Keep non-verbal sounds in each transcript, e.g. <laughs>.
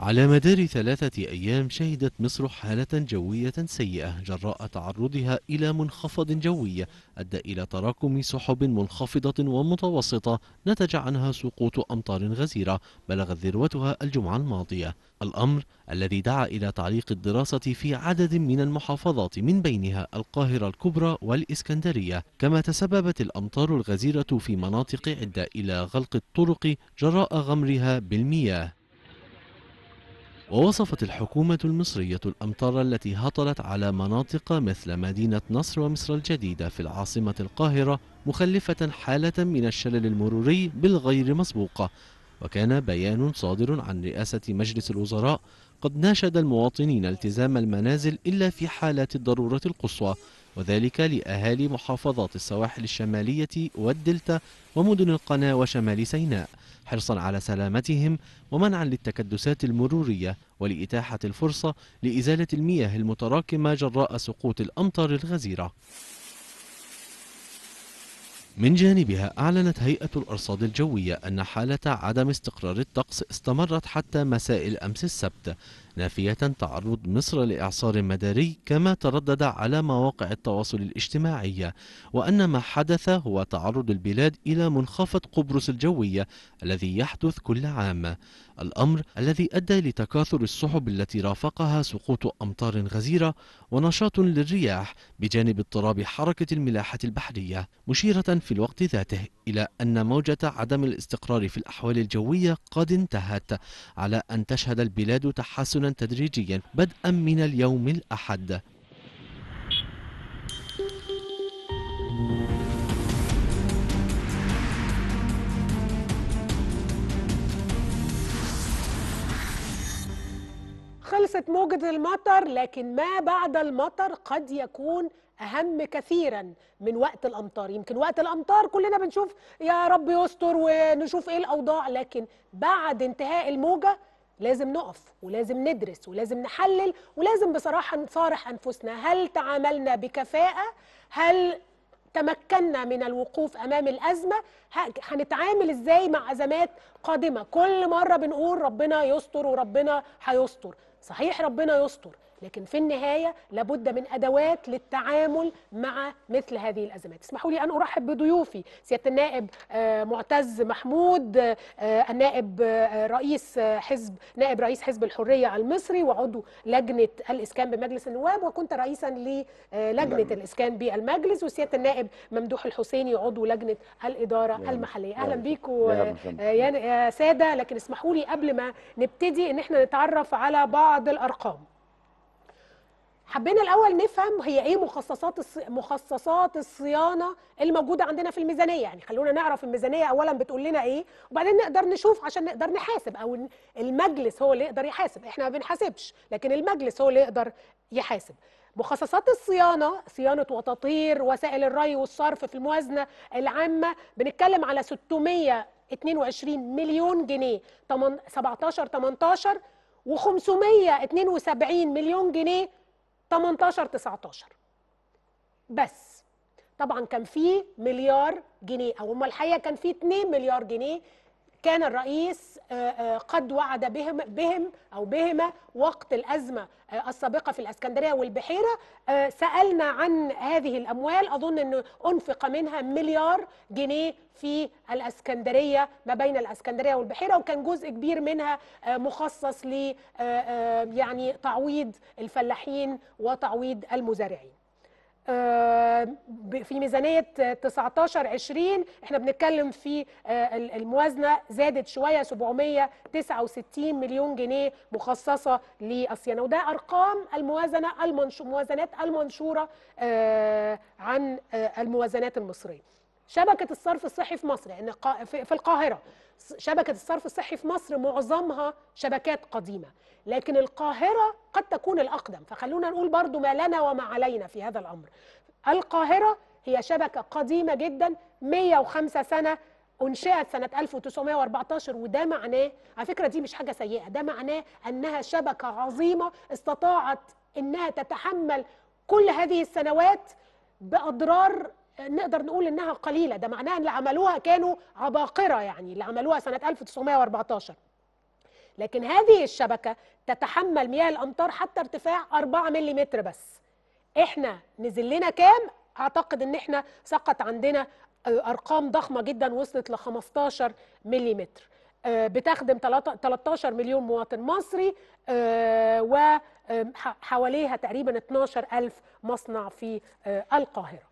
على مدار ثلاثة أيام شهدت مصر حالة جوية سيئة جراء تعرضها إلى منخفض جوي أدى إلى تراكم سحب منخفضة ومتوسطة نتج عنها سقوط أمطار غزيرة بلغت ذروتها الجمعة الماضية. الأمر الذي دعا إلى تعليق الدراسة في عدد من المحافظات من بينها القاهرة الكبرى والإسكندرية. كما تسببت الأمطار الغزيرة في مناطق عدة إلى غلق الطرق جراء غمرها بالمياه. ووصفت الحكومة المصرية الأمطار التي هطلت على مناطق مثل مدينة نصر ومصر الجديدة في العاصمة القاهرة مخلفة حالة من الشلل المروري بالغير مسبوقة وكان بيان صادر عن رئاسة مجلس الوزراء قد ناشد المواطنين التزام المنازل إلا في حالات الضرورة القصوى. وذلك لأهالي محافظات السواحل الشمالية والدلتا ومدن القناة وشمال سيناء حرصا على سلامتهم ومنعا للتكدسات المرورية ولإتاحة الفرصة لإزالة المياه المتراكمة جراء سقوط الأمطار الغزيرة. من جانبها أعلنت هيئة الأرصاد الجوية أن حالة عدم استقرار الطقس استمرت حتى مساء الأمس السبت نافية تعرض مصر لإعصار مداري كما تردد على مواقع التواصل الاجتماعي وأن ما حدث هو تعرض البلاد إلى منخفض قبرص الجوية الذي يحدث كل عام. الأمر الذي أدى لتكاثر السحب التي رافقها سقوط أمطار غزيرة ونشاط للرياح بجانب اضطراب حركة الملاحة البحرية مشيرة في الوقت ذاته إلى أن موجة عدم الاستقرار في الأحوال الجوية قد انتهت على أن تشهد البلاد تحسنا تدريجيا بدءا من اليوم الأحد. خلصت موجة المطر لكن ما بعد المطر قد يكون أهم كثيرا من وقت الأمطار. يمكن وقت الأمطار كلنا بنشوف يا رب يستر ونشوف إيه الأوضاع لكن بعد انتهاء الموجة لازم نقف ولازم ندرس ولازم نحلل ولازم بصراحة نصارح أنفسنا. هل تعاملنا بكفاءة؟ هل تمكنا من الوقوف أمام الأزمة؟ هنتعامل إزاي مع أزمات قادمة؟ كل مرة بنقول ربنا يستر وربنا هيستر. صحيح ربنا يستر لكن في النهاية لابد من أدوات للتعامل مع مثل هذه الأزمات. اسمحوا لي أن أرحب بضيوفي سيادة النائب معتز محمود النائب رئيس حزب نائب رئيس حزب الحرية المصري وعضو لجنة الإسكان بمجلس النواب وكنت رئيسا للجنة الإسكان بالمجلس وسيادة النائب ممدوح الحسيني عضو لجنة الإدارة المحلية. أهلا بيكم يا سادة. لكن اسمحوا لي قبل ما نبتدي إن إحنا نتعرف على بعض الأرقام. حبينا الأول نفهم هي إيه مخصصات الص... مخصصات الصيانة الموجودة عندنا في الميزانية. يعني خلونا نعرف الميزانية اولا بتقول لنا إيه وبعدين نقدر نشوف عشان نقدر نحاسب أو المجلس هو اللي يقدر يحاسب. إحنا ما بنحاسبش لكن المجلس هو اللي يقدر يحاسب. مخصصات الصيانة صيانة وتطهير وسائل الري والصرف في الموازنة العامة بنتكلم على 622 مليون جنيه. 17 18 و572 مليون جنيه 18 19 بس. طبعا كان في مليار جنيه أو هم الحقيقة كان في 2 مليار جنيه كان الرئيس قد وعد بهم بهم أو بهما وقت الأزمة السابقة في الإسكندرية والبحيرة. سألنا عن هذه الأموال. أظن أن أنفق منها مليار جنيه في الإسكندرية ما بين الإسكندرية والبحيرة وكان جزء كبير منها مخصص ل يعني تعويض الفلاحين وتعويض المزارعين. في ميزانية 19 20 إحنا بنتكلم في الموازنة زادت شوية 769 مليون جنيه مخصصة للصيانة. وده أرقام الموازنة الموازنات المنشورة عن الموازنات المصرية. شبكة الصرف الصحي في مصر يعني في القاهرة. شبكة الصرف الصحي في مصر معظمها شبكات قديمة لكن القاهرة قد تكون الأقدم. فخلونا نقول برضو ما لنا وما علينا في هذا الأمر. القاهرة هي شبكة قديمة جدا 105 سنة أنشئت سنة 1914 وده معناه على فكرة دي مش حاجة سيئة ده معناه أنها شبكة عظيمة استطاعت أنها تتحمل كل هذه السنوات بأضرار نقدر نقول إنها قليلة ده معناه إن اللي عملوها كانوا عباقرة يعني اللي عملوها سنة 1914 لكن هذه الشبكة تتحمل مياه الأمطار حتى ارتفاع 4 ملم بس. إحنا نزل لنا كام؟ أعتقد إن إحنا سقط عندنا آه، أرقام ضخمة جدا وصلت ل 15 ملم بتخدم 13 مليون مواطن مصري وحواليها تقريبا 12 ألف مصنع في آه، القاهرة. آه،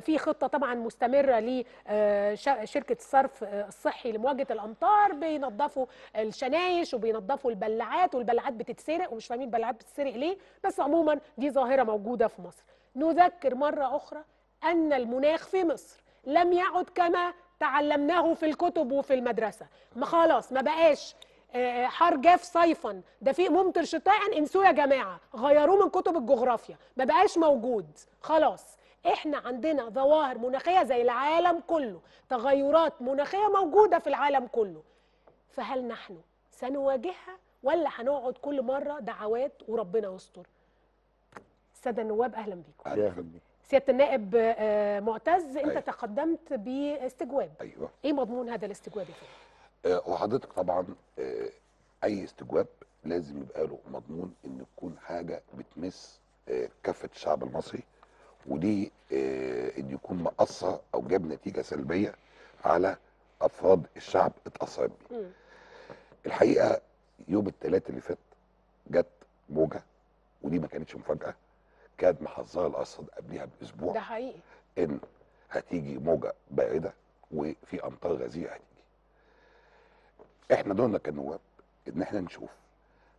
في خطة طبعا مستمرة لشركة الصرف آه، الصحي لمواجهة الأمطار بينظفوا الشنايش وبينظفوا البلاعات والبلاعات بتتسرق ومش فاهمين البلاعات بتتسرق ليه بس عموما دي ظاهرة موجودة في مصر. نذكر مرة أخرى أن المناخ في مصر لم يعد كما تعلمناه في الكتب وفي المدرسة. ما خلاص ما بقاش آه، حار جاف صيفا. دفيق ممطر شتاء انسوه يا جماعة غيروه من كتب الجغرافيا. ما بقاش موجود. خلاص. إحنا عندنا ظواهر مناخية زي العالم كله تغيرات مناخية موجودة في العالم كله. فهل نحن سنواجهها ولا هنقعد كل مرة دعوات وربنا يستر؟ الساده النواب أهلا بيكم. أهلا بيك. سيادة النائب آه، معتز أنت أيوة. تقدمت باستجواب. أيوه. إيه مضمون هذا الاستجواب يا فندم؟ آه، وحضرتك طبعا آه، أي استجواب لازم يبقى له مضمون إن تكون حاجة بتمس كافة الشعب المصري. ودي آه، إن يكون مقصر أو جاب نتيجة سلبية على أفراد الشعب اتأثرت بيه. الحقيقة يوم الثلاث اللي فات جت موجة ودي ما كانتش مفاجأة كانت محذره الأرصاد قبلها بأسبوع ده حقيقي. إن هتيجي موجة بارده وفي أمطار غزيرة هتيجي. إحنا دورنا كنواب إن إحنا نشوف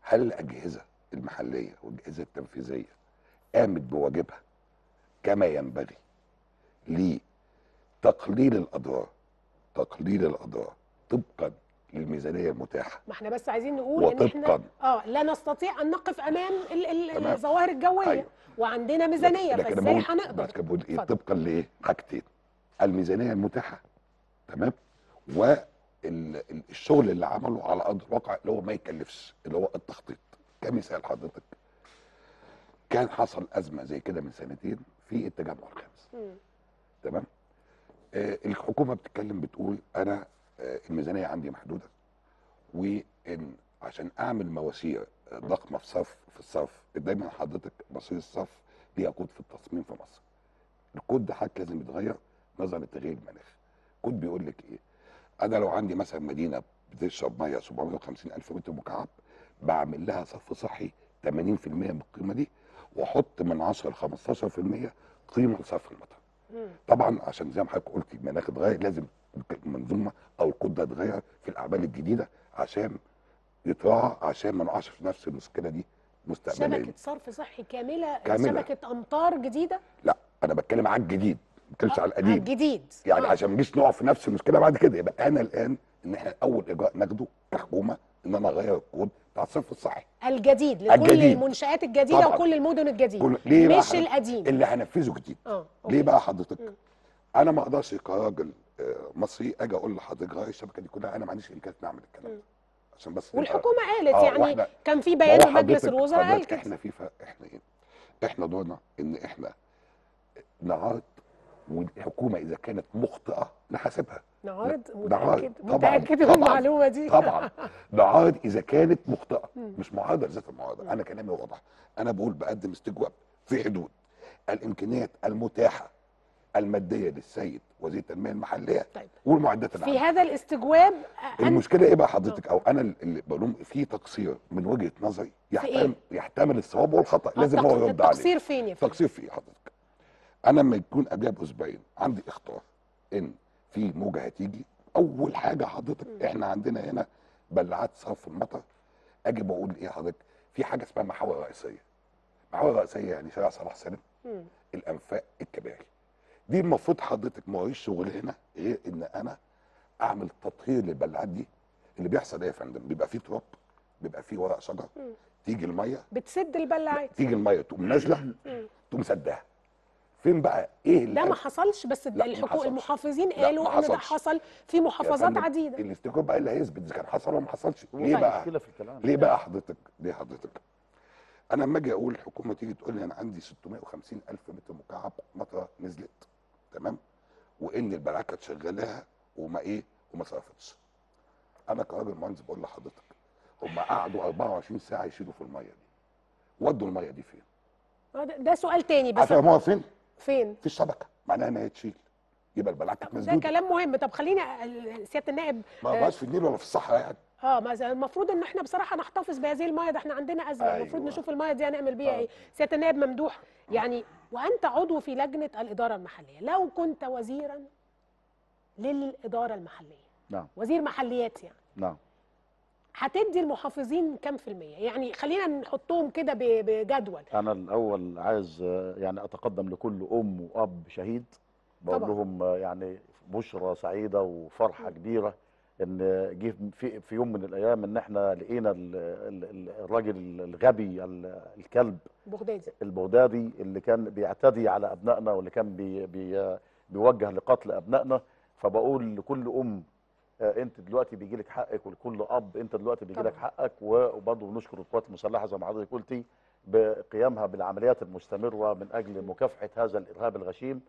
هل الأجهزة المحلية والأجهزة التنفيذية قامت بواجبها كما ينبغي لتقليل الأضرار. تقليل الأضرار. طبقا للميزانية المتاحة. ما إحنا بس عايزين نقول إن إحنا وطبقا. آه لا نستطيع أن نقف أمام ال ال تمام. الظواهر الجوية. أيوة. وعندنا ميزانية لكن فإزاي هنقدر؟ كان بقول إيه. طبقا لإيه؟ حاجتين. الميزانية المتاحة. تمام؟ والشغل اللي عمله على أرض الواقع اللي هو ما يكلفش اللي هو التخطيط. كمثال حضرتك. كان حصل أزمة زي كده من سنتين في التجمع الخامس. تمام؟ آه الحكومة بتتكلم بتقول أنا آه الميزانية عندي محدودة وإن عشان أعمل مواسير آه، ضخمة في صرف في الصرف دايما حضرتك مواسير الصرف ليها كود في التصميم في مصر. الكود ده حضرتك لازم يتغير نظرا لتغيير المناخ. كود بيقول لك إيه؟ أنا لو عندي مثلا مدينة بتشرب مية 750 ألف متر مكعب بعمل لها صرف صحي 80% من القيمة دي واحط من 10 ل 15% قيمة لصرف المطر. طبعا عشان زي ما حضرتك قلت المناخ اتغير لازم المنظومه أو الكود ده يتغير في الأعمال الجديدة عشان يتراعى عشان ما نقعش في نفس المشكلة دي مستقبليا شبكة صرف صحي كاملة, كاملة. شبكة أمطار جديدة لا أنا بتكلم على الجديد ما بتكلمش آه، على القديم الجديد يعني آه. عشان ما نجيش نقع في نفس المشكلة بعد كده يبقى أنا الآن إن إحنا أول إجراء ناخده كحكومة إن أنا أغير الكود بتاع الصرف الصحي الجديد لكل الجديد. المنشآت الجديدة طبعاً. وكل المدن الجديدة كل- ليه بقى مش؟ القديم اللي هنفذه جديد آه ليه okay. بقى حضرتك. أنا ما أقدرش كراجل آه، مصري أجي أقول لحضرتك غير الشبكة دي كلها أنا ما عنديش إمكانيات نعمل الكلام. ده عشان بس والحكومة قالت آه، يعني كان في بيان هو من مجلس حضرتك- الوزراء قال كده إحنا في ف... إحنا إيه إحنا دورنا إن إحنا نعرض والحكومة إذا كانت مخطئة نحاسبها نعارض نعارض. متأكد طبعاً، متأكد من المعلومة دي. طبعا. نعارض إذا كانت مخطئة. مش معارضة ذات المعارضة. أنا كلامي واضح. أنا بقول بقدم استجواب في حدود. الإمكانيات المتاحة المادية للسيد وزير التنمية المحلية طيب. والمعدات في العامة. هذا الاستجواب المشكلة إيه بقى حضرتك؟ أو أنا اللي بقول لهم في تقصير من وجهة نظري يحتمل يحتمل الصواب والخطأ. لازم هو يرد عليه. التقصير فين يا فندم؟ تقصير في إيه حضرتك؟ أنا لما يكون قبلها بأسبوعين عندي إخطار إن في موجة هتيجي. أول حاجة حضرتك. إحنا عندنا هنا بلعات صرف المطر. أجي بقول إيه حضرتك؟ في حاجة اسمها محاور رئيسية. محاور رئيسية يعني شارع صلاح سالم. الأنفاق الكباري. دي المفروض حضرتك ما هوش شغل هنا غير إن أنا أعمل تطهير للبلعات دي. اللي بيحصل إيه يا فندم؟ بيبقى فيه تراب بيبقى فيه ورق شجر. تيجي المية. بتسد البلاعات تيجي المية تقوم نازلة. تقوم سدها فين بقى إيه اللي ده ما حصلش بس حصلش. المحافظين قالوا إن ده. حصل في محافظات عديدة الاستيكار بقى اللي هيثبت إذا كان حصل ولا ما حصلش ليه طيب. بقى مشكلة في الكلام ليه بقى حضرتك ليه حضرتك أنا لما أجي أقول الحكومة تيجي تقول لي أنا عندي 650 ألف متر مكعب مطره نزلت تمام وإن البلاعه كانت شغالاها وما إيه وما صرفتش أنا كراجل مهندس بقول لحضرتك هم قعدوا 24 ساعة يشيلوا في المية دي ودوا المية دي فين؟ آه، ده- سؤال تاني بس هو فين؟ فين؟ في الشبكه معناها إن هي تشيل. يبقى البلاعة كانت ده مسدودة. كلام مهم. طب خلينا آه، سيادة النائب ما بقاش في النيل ولا في الصحراء يعني. آه ما المفروض إن إحنا بصراحة نحتفظ بهذه الميه ده إحنا عندنا أزمة. أيوة. المفروض نشوف الميه دي هنعمل بيها آه. إيه. سيادة النائب ممدوح يعني وأنت عضو في لجنة الإدارة المحلية. لو كنت وزيرا للإدارة المحلية. نعم. وزير محليات يعني. نعم. هتدي المحافظين كام في المية؟ يعني خلينا نحطهم كده بجدول. أنا الأول عايز يعني أتقدم لكل أم وأب شهيد. بقول طبعا. لهم يعني بشرى سعيدة وفرحة كبيرة إن جه في في يوم من الأيام إن إحنا لقينا ال- ال- ال- الراجل الغبي ال- الكلب بغدادي. البغدادي اللي كان بيعتدي على أبنائنا واللي كان بي بي بيوجه لقتل أبنائنا. فبقول لكل آه، انت دلوقتي بيجي لك حقك ولكل اب انت دلوقتي بيجي لك. حقك وبرضه نشكر القوات المسلحة زي ما حضرتك قلتي بقيامها بالعمليات المستمرة من أجل مكافحة هذا الإرهاب الغشيم.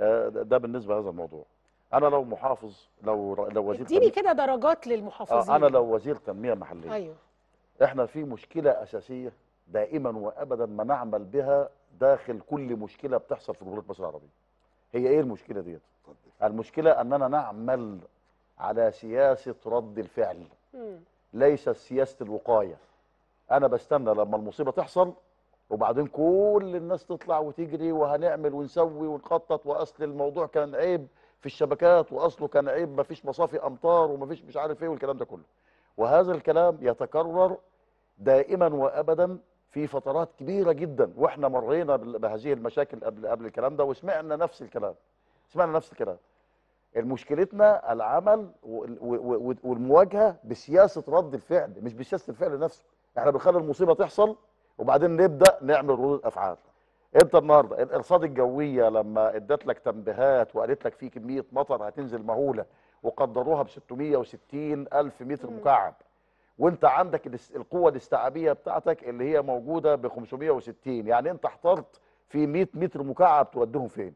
آه، ده بالنسبة لهذا الموضوع. أنا لو محافظ لو لو وزير اديني كده درجات للمحافظين. آه أنا لو وزير تنمية محلية. أيوه. إحنا في مشكلة أساسية دائما وابدا ما نعمل بها داخل كل مشكلة بتحصل في جمهوريه مصر العربيه هي إيه المشكلة ديت. المشكلة أننا نعمل على سياسة رد الفعل. ليس سياسة الوقاية. أنا بستنى لما المصيبة تحصل وبعدين كل الناس تطلع وتجري وهنعمل ونسوي ونخطط وأصل الموضوع كان عيب في الشبكات وأصله كان عيب مفيش مصافي أمطار ومفيش مش عارف إيه والكلام ده كله. وهذا الكلام يتكرر دائما وابدا في فترات كبيرة جدا. وإحنا مرينا بهذه المشاكل قبل قبل الكلام ده وسمعنا نفس الكلام. سمعنا نفس الكلام. مشكلتنا العمل والمواجهة بسياسة رد الفعل مش بسياسة الفعل نفسه. إحنا بنخلي المصيبة تحصل وبعدين نبدأ نعمل ردود أفعال. انت النهارده الأرصاد الجوية لما ادت لك تنبيهات وقالت لك في كمية مطر هتنزل مهولة وقدروها ب 660 ألف متر. مكعب وانت عندك القوة الاستيعابية بتاعتك اللي هي موجودة ب 560 يعني انت احترت في 100 متر مكعب توديهم فين؟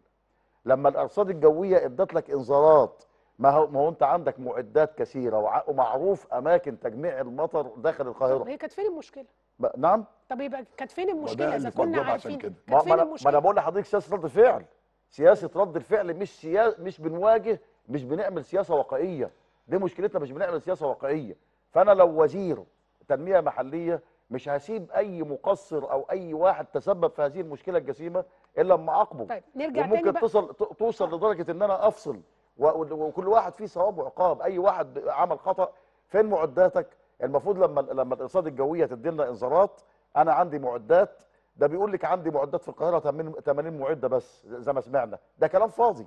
لما الأرصاد الجوية إدت لك انذارات ما هو ما هو أنت عندك معدات كثيرة ومعروف أماكن تجميع المطر داخل طب القاهره هي كانت فين المشكلة؟ ب- نعم؟ طب يبقى كانت فين المشكلة إذا كنا عارفين كده. ما ما ما أنا؟ بقول لحضرتك سياسة رد فعل سياسة رد الفعل مش سياسه مش بنواجه مش بنعمل سياسة واقعية. دي مشكلتنا مش بنعمل سياسة واقعية. فأنا لو وزير تنمية محلية مش هسيب أي مقصر أو أي واحد تسبب في هذه المشكلة الجسيمة إلا لما اعاقبه طيب نرجع تاني وممكن بقى. تصل ت- توصل لدرجة إن أنا أفصل وكل واحد فيه ثواب وعقاب. أي واحد عمل خطأ فين معداتك؟ المفروض لما لما الارصاد الجوية تدي لنا إنذارات أنا عندي معدات. ده بيقول لك عندي معدات في القاهرة 80 80 معدة بس زي ما سمعنا. ده كلام فاضي.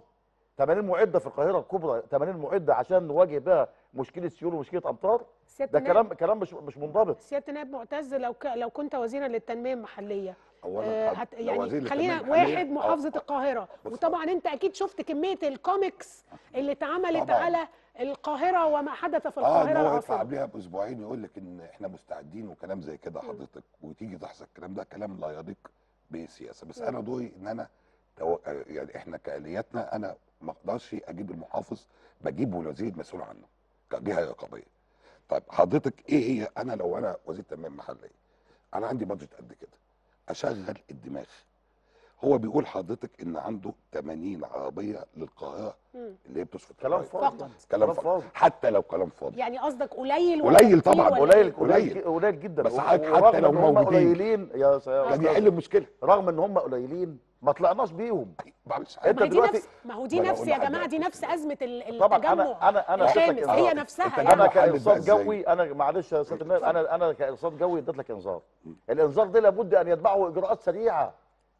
80 معده في القاهرة الكبرى 80 معده عشان نواجه بها مشكلة سيول ومشكلة أمطار؟ ده كلام كلام مش مش منضبط. سياده النائب معتز لو ك... لو كنت وزيرا للتنمية المحلية. اولا آه، هت... يعني خلينا واحد محافظة أو- القاهرة. وطبعا أنت أكيد شفت كمية الكوميكس اللي اتعملت. على القاهرة وما حدث في آه القاهرة ان هو العاصمه قبلها بأسبوعين يقول لك إن إحنا مستعدين وكلام زي كده حضرتك وتيجي تحصل الكلام ده كلام لا يليق بالسياسة بس مم. أنا دوري إن أنا تو... يعني إحنا كلياتنا أنا ما أقدرش أجيب المحافظ بجيبه الوزير المسؤول عنه كجهة رقابيه طيب حضرتك إيه هي أنا لو أنا وزير تنميه محليه أنا عندي بادجت قد كده اشغل الدماغ هو بيقول حضرتك ان عنده 80 عربية للقاهرة. اللي هي بتشفط كلام المية. فاضي فقط. كلام فاضي حتى لو كلام فاضي يعني قصدك قليل ولا قليل طبعاً، قليل إيه؟ قليل قليل. جدا بس حضرتك حتى لو موجودين. قليلين يا كان يحل المشكلة رغم إن هم قليلين ما طلعناش بيهم دي دلوقتي- نفس ما هو دي نفس يا جماعة دي نفس. أزمة ال- طبعا التجمع أنا أنا أنا الخامس هي. نفسها التجمع يعني أنا كارصاد؟ جوي أنا معلش يا أستاذ النائب أنا أنا كارصاد جوي اديت لك إنذار الإنذار ده لابد أن يتبعه إجراءات سريعة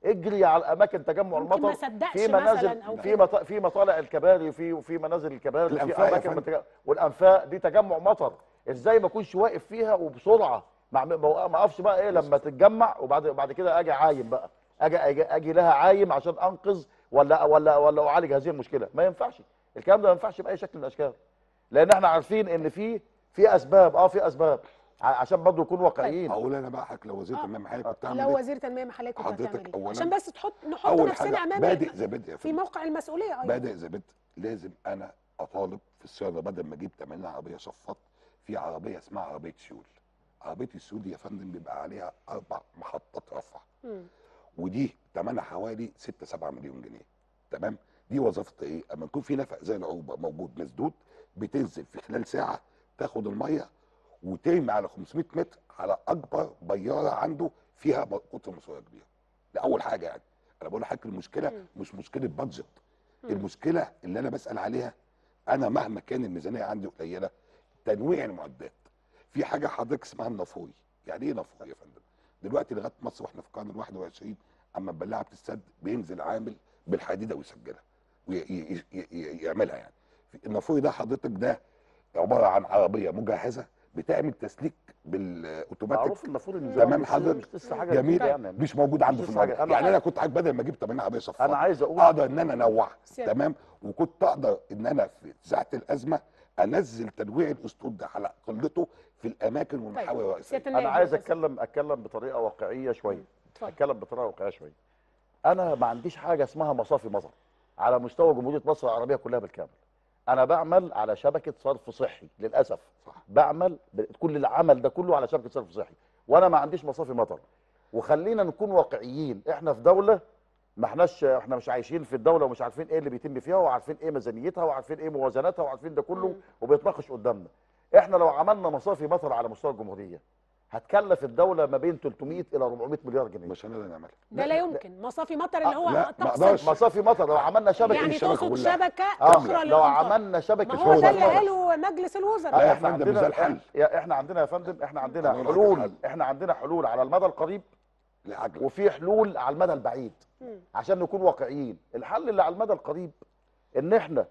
اجري على أماكن تجمع المطر صدقش في منازل مثلا أو في. مط... في مطالع الكباري وفي وفي منازل الكباري في أماكن. متج... والأنفاق دي تجمع مطر إزاي ما أكونش واقف فيها وبسرعة ما ما ما اقفش بقى إيه لما تتجمع وبعد بعد كده أجي عايم بقى أجي أجي, أجي لها عايم عشان أنقذ ولا ولا ولا أعالج هذه المشكلة. ما ينفعش. الكلام ده ما ينفعش بأي شكل من الأشكال. لأن إحنا عارفين إن في في أسباب. آه في أسباب. ع- عشان برضه نكون واقعيين. أقول أنا بقى حضرتك لو وزير آه. تنمية محلية كنت لو إيه؟ وزير تنمية محلية كنت حضرتك إيه؟ أولاً- عشان بس تحط نحط أول نفسنا حاجة أمام بادئ زي يا في. موقع المسؤولية. أيضا بادئ زي بادئ. لازم أنا أطالب في الصيانه بدل ما أجيب 80 عربية شفاط في عربية اسمها عربية سيول. عربية السيول دي يا فندم بيبقى عليها أربع محطات رفع. ودي ثمنها حوالي 6 7 مليون جنيه. تمام؟ دي وظيفتها إيه؟ أما يكون في نفق زي العروبه موجود مسدود بتنزل في خلال ساعة تاخد المية وترمي على 500 متر على أكبر بياره عنده فيها قطر ماسوره كبيره ده أول حاجة يعني. أنا بقول لحضرتك المشكلة مم. مش مشكلة بادجت. المشكلة اللي أنا بسأل عليها أنا مهما كان الميزانية عندي قليلة تنويع المعدات. في حاجة حضرتك اسمها النافوري يعني إيه نافوري يا فندم؟ دلوقتي لغاية مصر وإحنا في القرن ال 21 أما البلاعة بتتسد بينزل عامل بالحديدة ويسجلها ويعملها يعني النافوري ده حضرتك ده عبارة عن عربية مجهزة بتعمل تسليك بالأوتوماتيك معروف إن تمام حضرتك. جميل يعني مش موجود عنده في. الموضوع أنا يعني أنا عايز- كنت عايز بدل ما أجيب 80 عربية صفار أنا عايز أقول أقدر إن أنا أنوع سيادة. تمام وكنت أقدر إن أنا في ساعة الأزمة انزل تنويع الاسطول ده على قلته في الاماكن والمحاور طيب الرئيسيه. النائب أنا عايز. اتكلم اتكلم بطريقه واقعيه شوية. اتفضل. اتكلم بطريقه واقعيه شوية. أنا ما عنديش حاجة اسمها مصافي مصر على مستوى جمهوريه مصر العربيه كلها بالكامل. أنا بعمل على شبكه صرف صحي للاسف. صح. بعمل ب- كل العمل ده كله على شبكه صرف صحي. وأنا ما عنديش مصافي مطر. وخلينا نكون واقعيين إحنا في دوله ما احناش إحنا مش عايشين في الدولة ومش عارفين إيه اللي بيتم فيها وعارفين إيه ميزانيتها وعارفين إيه موازناتها وعارفين ده كله. وبيتناقش قدامنا إحنا لو عملنا مصافي مطر على مستوى الجمهورية هتكلف الدولة ما بين 300 إلى 400 مليار جنيه مش هنقدر نعملها ده لا يمكن مصافي مطر اللي هو لا، أقدرش. مصافي مطر لو عملنا شبكة يعني تقصد كلها. شبكة آه، أخرى لو للأمطار. عملنا شبكة ما هو ده اللي. قاله مجلس الوزراء يا إحنا فندم، ده الحل. يا إحنا عندنا يا فندم إحنا عندنا حلول. إحنا عندنا حلول على المدى القريب لعجله وفي حلول على المدى البعيد مم. عشان نكون واقعيين. الحل اللي على المدى القريب إن إحنا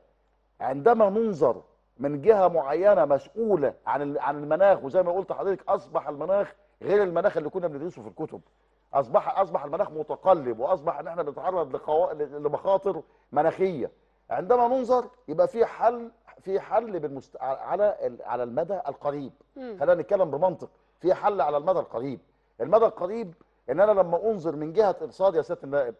عندما ننظر من جهة معينة مسؤولة عن عن المناخ وزي ما قلت لحضرتك أصبح المناخ غير المناخ اللي كنا بندرسه في الكتب. أصبح أصبح المناخ متقلب وأصبح إن إحنا بنتعرض لقوا... لمخاطر مناخية. عندما ننظر يبقى في حل في حل بالمست... على ال- على المدى القريب. خلينا نتكلم بمنطق. في حل على المدى القريب. المدى القريب إن أنا لما أنظر من جهة ارصاد يا سيادة النائب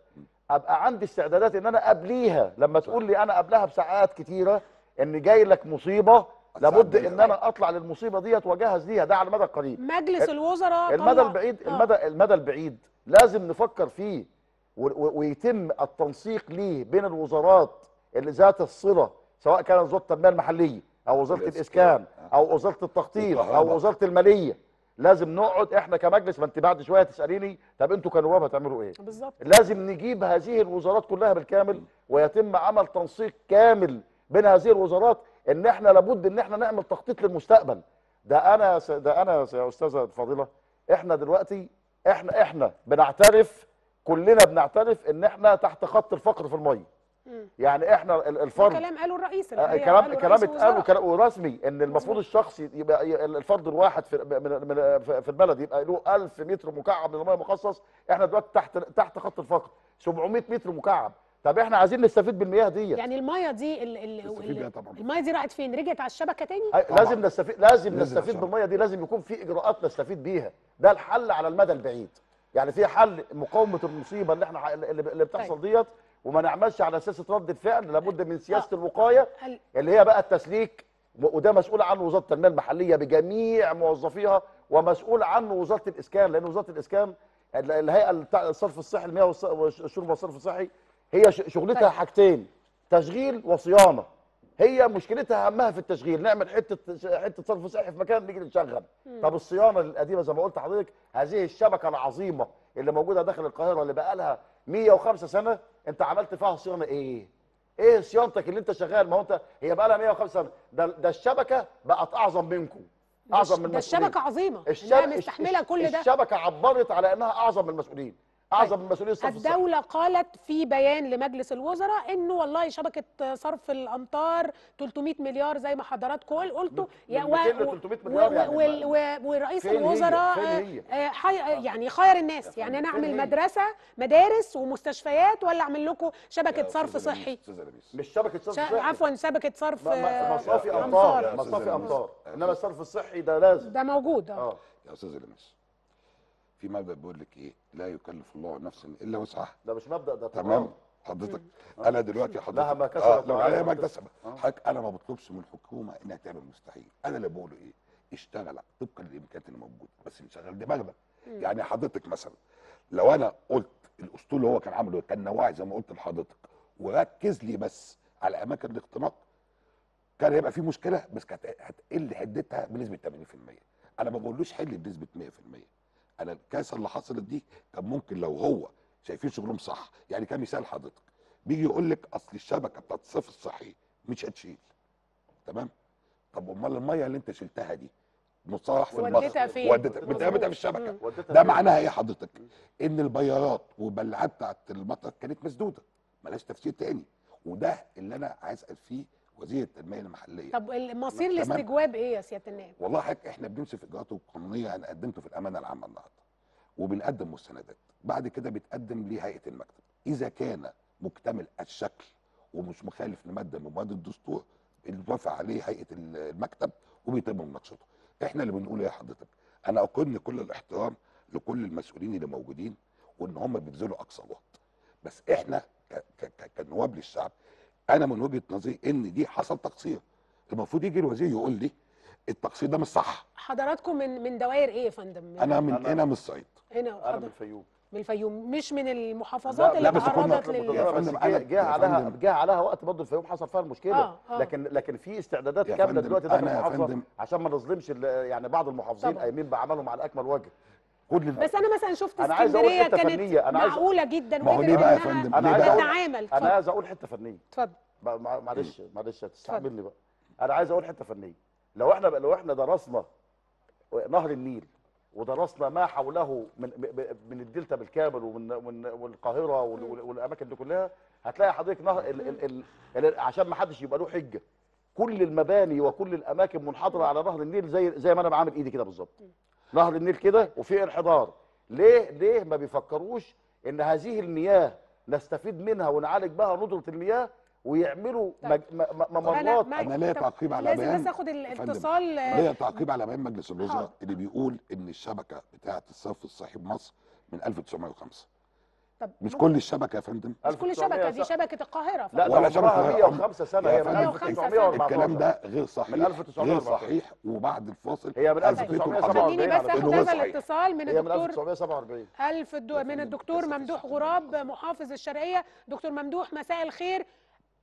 أبقى عندي استعدادات إن أنا قبليها. لما تقول لي أنا قبلها بساعات كتيرة إن جاي لك مصيبة لابد إن أنا أطلع للمصيبة ديت وأجهز ليها. ده على المدى القريب. مجلس الوزراء المدى طلع- البعيد آه. المدى المدى البعيد لازم نفكر فيه ويتم التنسيق ليه بين الوزارات اللي ذات الصلة سواء كانت وزارة التنمية المحلية أو وزارة الإسكان. الإسكان أو وزارة التخطيط أو. وزارة المالية. لازم نقعد إحنا كمجلس. ما انت بعد شوية تسأليني طب أنتوا كنواب هتعملوا إيه؟ بالظبط. لازم نجيب هذه الوزارات كلها بالكامل ويتم عمل تنسيق كامل بين هذه الوزارات إن إحنا لابد إن إحنا نعمل تخطيط للمستقبل. ده أنا س- ده أنا يا أستاذة فاضله إحنا دلوقتي إحنا إحنا بنعترف كلنا بنعترف إن إحنا تحت خط الفقر في المية. يعني إحنا الفرد كلام قاله الرئيس آه، الحقيقة، كلام قاله كلام اتقال. وكلام ورسمي إن المفروض. الشخص يبقى الفرد الواحد في من من في البلد يبقى له 1000 متر مكعب من الميه مخصص إحنا دلوقتي تحت تحت خط الفقر 700 متر مكعب. طب إحنا عايزين نستفيد بالمياه دي يعني الميه دي ال ال. الميه دي راحت فين؟ رجعت على الشبكة تاني. لازم نستفيد لازم لازم نستفيد بالميه دي لازم يكون في إجراءات نستفيد بيها. ده الحل على المدى البعيد. يعني في حل مقاومة المصيبة اللي إحنا اللي اللي بتحصل ديت. وما نعملش على أساس رد الفعل لابد من سياسة آه. الوقاية ال- اللي هي بقى التسليك وده مسؤول عنه وزارة التنمية المحلية بجميع موظفيها ومسؤول عنه وزارة الإسكان لأن وزارة الإسكان ال- الهيئة بتاع الصرف الصحي المياه والشرب والصرف الصحي هي شغلتها طيب. حاجتين تشغيل وصيانة هي مشكلتها همها في التشغيل نعمل حتة حتة صرف صحي في مكان نيجي نشغل طب الصيانة القديمة زي ما قلت لحضرتك هذه الشبكة العظيمة اللي موجودة داخل القاهرة اللي بقى لها 105 سنة انت عملت فيها صيانة إيه؟ إيه صيانتك اللي انت شغال؟ ما هو انت هي بقى لها 105 سنه ده, ده الشبكة بقت أعظم منكم. ده أعظم من ده المسؤولين. الشبكة عظيمة. الشب- إنها مستحملة كل ده. الشبكة عبرت على إنها أعظم من المسؤولين. أعظم من مسؤولين الصرف الصحي الدولة قالت في بيان لمجلس الوزراء إنه والله شبكة صرف الأمطار 300 مليار زي ما حضراتكم قل- قلتوا. من يا- 200 ل و- 300 و- مليار يعني. وال- ما- و- ورئيس فين هي؟ الوزراء فين آه، هي؟ آه، حي يعني خير الناس. يعني أنا اعمل هي؟ مدرسة مدارس ومستشفيات ولا أعمل لكم شبكة يا صرف صحي. مش شبكة صرف صحي. عفوا شبكة صرف آه، مصافي أمطار. مصافي أمطار. إنما الصرف الصحي ده لازم. ده موجود آه. آه. يا أستاذ لميس في مبدأ بيقول لك إيه؟ لا يكلف الله نفسا إلا وسعها. ده مش مبدأ ده تمام تمام؟ حضرتك. أنا دلوقتي حضرتك. لها ما كسبت آه، لو عليها ما. اكتسبت آه. حضرتك أنا ما بطلبش من الحكومة إنها تعمل مستحيل. أنا اللي بقوله إيه؟ اشتغل طبقا للإمكانيات اللي موجودة بس نشغل دماغنا. يعني حضرتك مثلا لو أنا قلت الأسطول اللي هو كان عامله كان نواعي زي ما قلت لحضرتك وركز لي بس على أماكن الاختناق كان هيبقى في مشكلة بس كانت هتقل حدتها بنسبة 80% أنا ما بقولوش حل بنسبة 100% أنا الكارثه اللي حصلت دي كان ممكن لو هو شايفين شغلهم صح يعني كمثال حضرتك بيجي يقول لك أصل الشبكة بتاعت الصرف الصحي مش هتشيل تمام طب أمال المية اللي أنت شلتها دي نصها راح في وديتها المصر فين؟ وديتها. وديتها في الشبكة. وديتها ده؟ معناها إيه حضرتك إن البيارات والبلاعات بتاعت المطر كانت مسدودة ملهاش تفسير تاني وده اللي أنا عايز أسأل فيه وزير التنمية المحلية. طب المصير. الاستجواب إيه يا سيادة النائب؟ والله حضرتك إحنا بنمشي في إجراءات القانونيه أنا قدمته في الأمانة العامة النهارده وبنقدم مستندات. بعد كده بيتقدم لهيئه المكتب. إذا كان مكتمل الشكل ومش مخالف لمادة من مواد الدستور بيتوافق عليه هيئة المكتب وبيتم مناقشته. إحنا اللي بنقول إيه يا حضرتك؟ أنا اكن كل الاحترام لكل المسؤولين اللي موجودين وإن هم بيبذلوا أقصى جهد بس إحنا كنواب للشعب أنا من وجهة نظري ان دي حصل تقصير. المفروض يجي الوزير يقول لي التقصير ده مش صح. حضراتكم من من دوائر إيه يا فندم؟ أنا من هنا من الصعيد. هنا أنا من الفيوم. من الفيوم مش من المحافظات لا، اللي تعرضت يا لل بس فندم، أنا- جه يا عليها. جه عليها وقت برضه الفيوم حصل فيها المشكلة. آه، آه. لكن لكن في استعدادات يا كاملة دلوقتي داخل يا المحافظة عشان ما نظلمش ال- يعني بعض المحافظين. قايمين بعملهم على أكمل وجه. كل بس أنا مثلا شفت أنا اسكندرية كانت فنية، أنا عايز- معقولة جدا ما هو وقدرت ليه بقى يا إنها فندم؟ أنا ليه عايز تتعامل أنا عايز أقول حتة فنية. اتفضل. معلش معلش تستحملني بقى. أنا عايز أقول حتة فنية. لو إحنا لو إحنا درسنا نهر النيل ودرسنا ما حوله من من الدلتا بالكامل ومن من والقاهرة وال- وال- والأماكن دي كلها هتلاقي حضرتك نهر ال ال ال ال عشان ما حدش يبقى له حجة. كل المباني وكل الأماكن منحدره على نهر النيل زي زي ما أنا بعمل إيدي كده بالظبط. نهر النيل كده وفي انحدار ليه ليه ما بيفكروش إن هذه المياه نستفيد منها ونعالج بها ندرة المياه ويعملوا طيب. مج- م- م- ممرات معاك. أنا ليا تعقيب على لازم بيان بس آخد. الاتصال ليا تعقيب على بيان مجلس. الوزراء اللي بيقول إن الشبكة بتاعة الصرف الصحي بمصر من 1905 طب مش كل الشبكة يا فندم. مش كل شبكة دي 1900 شبكة القاهرة لا. ولا شبكة غير 105 سنة يا هي من فندم، 1914 الكلام ده غير صحيح. من 1914. غير صحيح وبعد الفاصل هي من أثبتوا 1947 خليني بس اخد هذا. الاتصال من هي من الدكتور 1947 ألف الدو... من الدكتور ممدوح غراب محافظ الشرقية. دكتور ممدوح مساء الخير.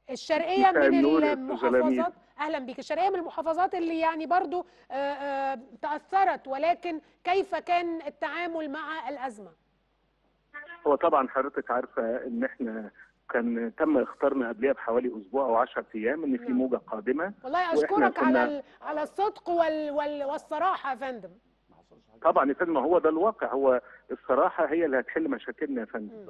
الشرقية مساء من المحافظات لميس. أهلا بك الشرقية من المحافظات اللي يعني برضو آه، آه، تأثرت ولكن كيف كان التعامل مع الأزمة؟ هو طبعا حضرتك عارفه إن إحنا كان تم اختارنا قبلها بحوالي أسبوع أو 10 أيام إن في نعم. موجة قادمة والله وإحنا أشكرك على. على الصدق وال... وال... والصراحة يا فندم طبعا يا فندم هو ده الواقع هو الصراحة هي اللي هتحل مشاكلنا يا فندم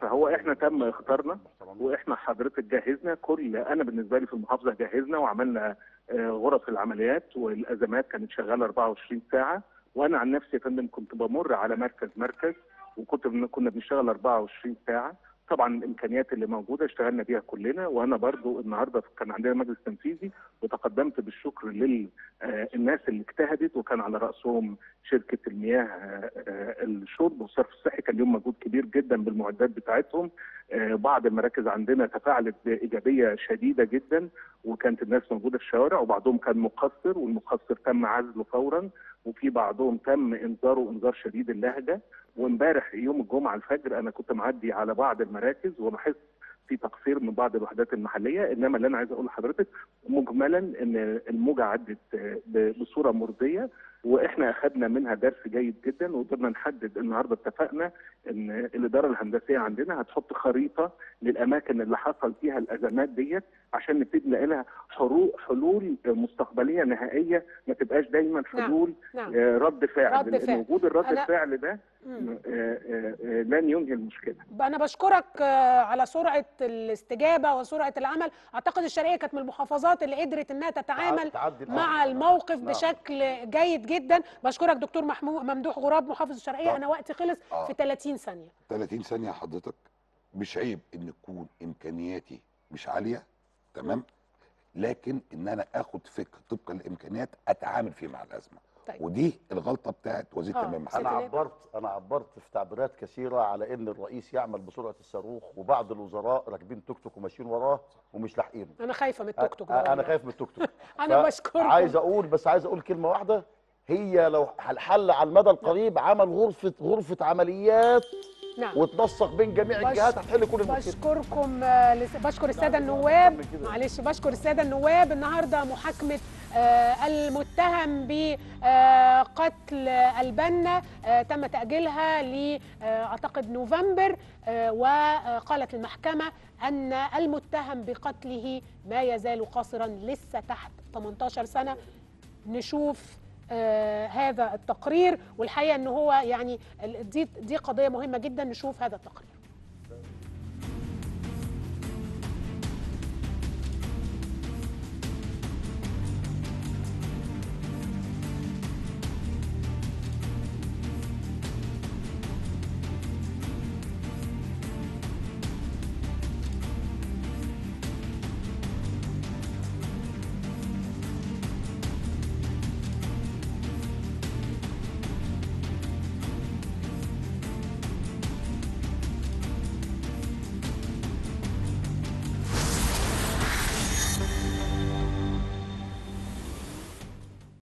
فهو إحنا تم اختارنا. وإحنا حضرتك جهزنا كل أنا بالنسبة لي في المحافظة جهزنا وعملنا آه، غرف العمليات والأزمات كانت شغالة 24 ساعة وأنا عن نفسي يا فندم كنت بمر على مركز مركز وكنت بن- كنا بنشتغل 24 ساعة. طبعا الإمكانيات اللي موجودة اشتغلنا بيها كلنا. وأنا برضو النهارده كان عندنا مجلس تنفيذي وتقدمت بالشكر للناس اللي اجتهدت وكان على رأسهم شركة المياه آه، آه، الشرب والصرف الصحي. كان لهم مجهود كبير جدا بالمعدات بتاعتهم. آه، بعض المراكز عندنا تفاعلت بإيجابية شديدة جدا وكانت الناس موجودة في الشوارع. وبعضهم كان مقصر والمقصر تم عزله فورا. وفي بعضهم تم إنذاره إنذار شديد اللهجة وامبارح يوم الجمعة الفجر أنا كنت معدي على بعض المراكز وبحس في تقصير من بعض الوحدات المحلية إنما اللي أنا عايز أقول لحضرتك مجملا إن الموجة عدت بصورة مرضية وإحنا اخذنا منها درس جيد جدا وقدرنا نحدد النهارده اتفقنا إن الإدارة الهندسية عندنا هتحط خريطة للأماكن اللي حصل فيها الأزمات ديت عشان نبتدي نلاقي لها حلول حلول مستقبلية نهائية ما تبقاش دايما حلول نعم آه، رد فعل رد فعل. وجود الرد أنا- الفعل ده مم. آه، آه، لن ينهي المشكلة أنا بشكرك على سرعة الاستجابة وسرعة العمل أعتقد الشرقية كانت من المحافظات اللي قدرت إنها تتعامل. مع الموقف نعم. بشكل جيد جدا بشكرك دكتور محمود ممدوح غراب محافظ الشرقية طب. أنا وقتي خلص آه. في 30 ثانية 30 ثانية حضرتك مش عيب إن تكون إمكانياتي مش عالية تمام؟ لكن إن أنا آخد فكر طبقا للامكانيات أتعامل فيه مع الأزمة. طيب. ودي الغلطة بتاعت وزير آه، التنميه أنا المحليه النائب. عبرت أنا عبرت في تعبيرات كثيرة على إن الرئيس يعمل بسرعة الصاروخ وبعض الوزراء راكبين توك توك وماشيين وراه ومش لاحقينه. أنا خايفة من التوك توك ده أنا. خايف من التوك توك. <laughs> أنا بشكرك عايز أقول بس عايز أقول كلمة واحدة. هي لو الحل على المدى القريب عمل غرفة غرفة عمليات نعم. وتنسق بين جميع الجهات هتحل كل المشكلات بشكركم آه، لس- بشكر السادة النواب. معلش بشكر السادة النواب النهارده محاكمة آه، المتهم بقتل البنا آه، تم تأجيلها ل آه، أعتقد نوفمبر وقالت المحكمة أن المتهم بقتله ما يزال قاصرا لسه تحت 18 سنة. نشوف هذا التقرير والحقيقة إن هو يعني دي دي قضية مهمة جدا نشوف هذا التقرير.